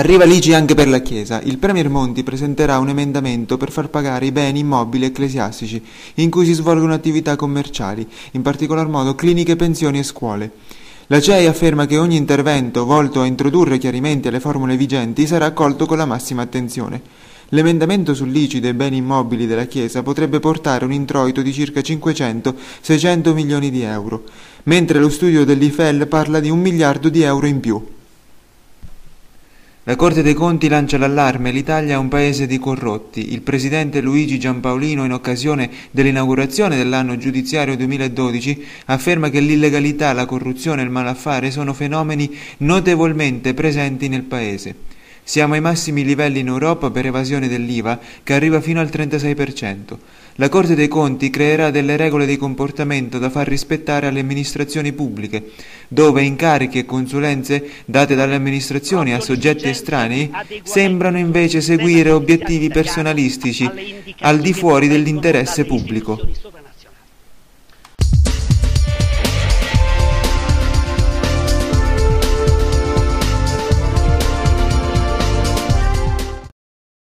Arriva l'ICI anche per la Chiesa. Il Premier Monti presenterà un emendamento per far pagare i beni immobili ecclesiastici in cui si svolgono attività commerciali, in particolar modo cliniche, pensioni e scuole. La CEI afferma che ogni intervento volto a introdurre chiarimenti alle formule vigenti sarà accolto con la massima attenzione. L'emendamento sull'ICI dei beni immobili della Chiesa potrebbe portare un introito di circa 500-600 milioni di euro, mentre lo studio dell'IFEL parla di un miliardo di euro in più. La Corte dei Conti lancia l'allarme, l'Italia è un paese di corrotti. Il presidente Luigi Giampaolino, in occasione dell'inaugurazione dell'anno giudiziario 2012, afferma che l'illegalità, la corruzione e il malaffare sono fenomeni notevolmente presenti nel paese. Siamo ai massimi livelli in Europa per evasione dell'IVA, che arriva fino al 36%. La Corte dei Conti creerà delle regole di comportamento da far rispettare alle amministrazioni pubbliche, dove incarichi e consulenze date dalle amministrazioni a soggetti estranei sembrano invece seguire obiettivi personalistici al di fuori dell'interesse pubblico.